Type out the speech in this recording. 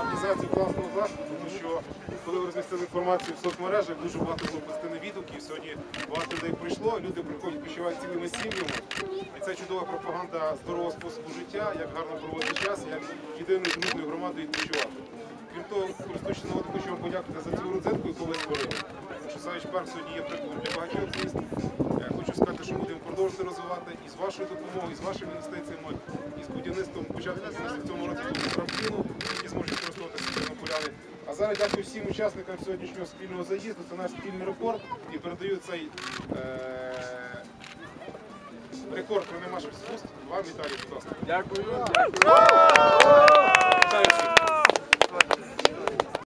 організацію класного заходу, тому що коли ви розмістили інформацію в соцмережах, дуже багато було позитивних відгуків. Сьогодні багато людей прийшло, люди приходять, відпочивають цілими сім'ями. І це чудова пропаганда здорового способу життя, як гарно проводити час, як єдиною дружною громадою відпочивати. Крім того, користуючись нагодою, хочу вам подякувати за цю родзинку, яку ви створили. Що Савич Парк сьогодні є прикладом для багатьох міст. Хочу сказати, що будемо продовжувати розвивати і з вашою допомогою, і з вашими інвестиціями, і з будівництвом початку в цьому році трампліну, зараз дякую всім учасникам сьогоднішнього спільного заїзду. Це наш спільний рекорд. І передаю цей е- рекорд про немаших спуст вам, Віталій, будь ласка. Дякую.